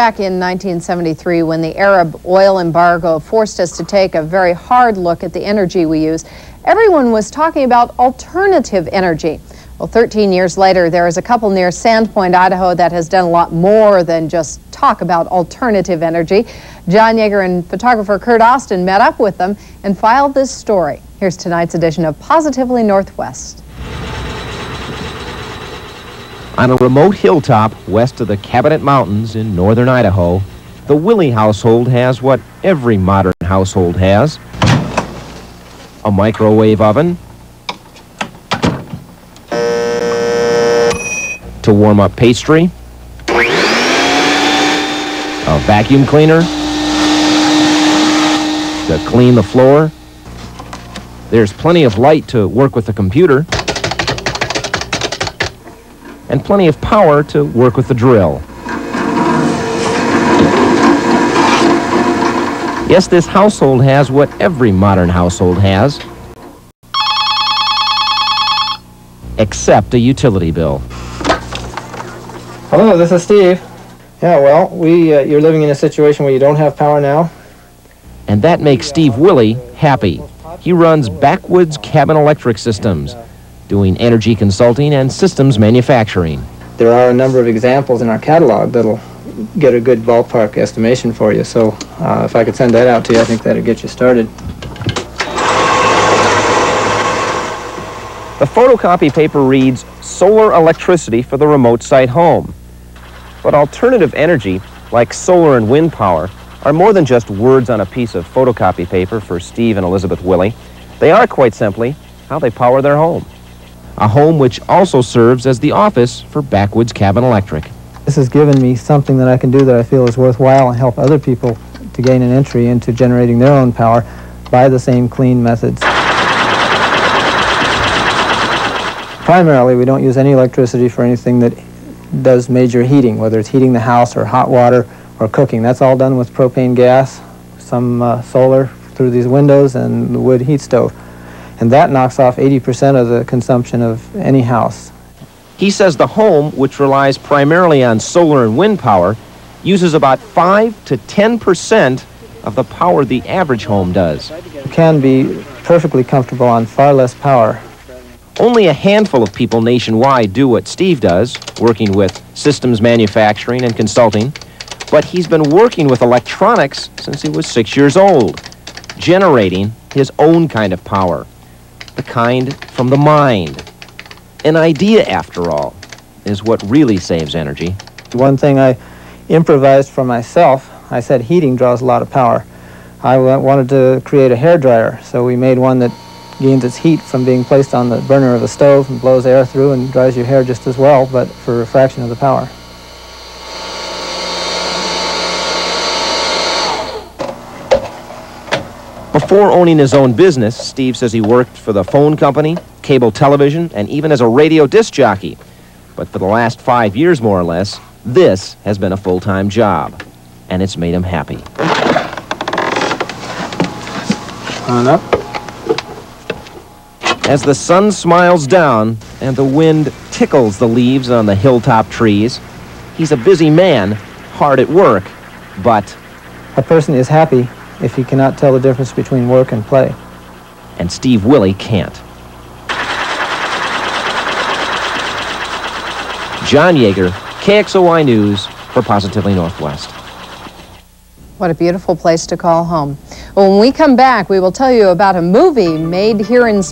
Back in 1973, when the Arab oil embargo forced us to take a very hard look at the energy we use, everyone was talking about alternative energy. Well, 13 years later, there is a couple near Sandpoint, Idaho that has done a lot more than just talk about alternative energy. John Yeager and photographer Kurt Austin met up with them and filed this story. Here's tonight's edition of Positively Northwest. On a remote hilltop west of the Cabinet Mountains in northern Idaho, the Willey household has what every modern household has. A microwave oven to warm up pastry, a vacuum cleaner to clean the floor. There's plenty of light to work with the computer and plenty of power to work with the drill. Yes, this household has what every modern household has, except a utility bill. Hello, this is Steve. Yeah, well, we uh, you're living in a situation where you don't have power now. And that makes Steve Willey happy. He runs Backwoods Cabin Electric Systems, doing energy consulting and systems manufacturing. There are a number of examples in our catalog that'll get a good ballpark estimation for you. So uh, if I could send that out to you, I think that'd get you started. The photocopy paper reads solar electricity for the remote site home. But alternative energy, like solar and wind power, are more than just words on a piece of photocopy paper for Steve and Elizabeth Willey. They are, quite simply, how they power their home a home which also serves as the office for Backwoods Cabin Electric. This has given me something that I can do that I feel is worthwhile and help other people to gain an entry into generating their own power by the same clean methods. Primarily, we don't use any electricity for anything that does major heating, whether it's heating the house or hot water or cooking. That's all done with propane gas, some uh, solar through these windows, and the wood heat stove and that knocks off 80% of the consumption of any house. He says the home, which relies primarily on solar and wind power, uses about 5 to 10% of the power the average home does. You can be perfectly comfortable on far less power. Only a handful of people nationwide do what Steve does, working with systems manufacturing and consulting, but he's been working with electronics since he was six years old, generating his own kind of power the kind from the mind. An idea, after all, is what really saves energy. One thing I improvised for myself, I said heating draws a lot of power. I wanted to create a hair dryer, so we made one that gains its heat from being placed on the burner of the stove and blows air through and dries your hair just as well, but for a fraction of the power. Before owning his own business, Steve says he worked for the phone company, cable television, and even as a radio disc jockey. But for the last five years, more or less, this has been a full-time job, and it's made him happy. On up. As the sun smiles down and the wind tickles the leaves on the hilltop trees, he's a busy man, hard at work, but... A person is happy if he cannot tell the difference between work and play. And Steve Willey can't. John Yeager, KXLY News for Positively Northwest. What a beautiful place to call home. Well, when we come back, we will tell you about a movie made here in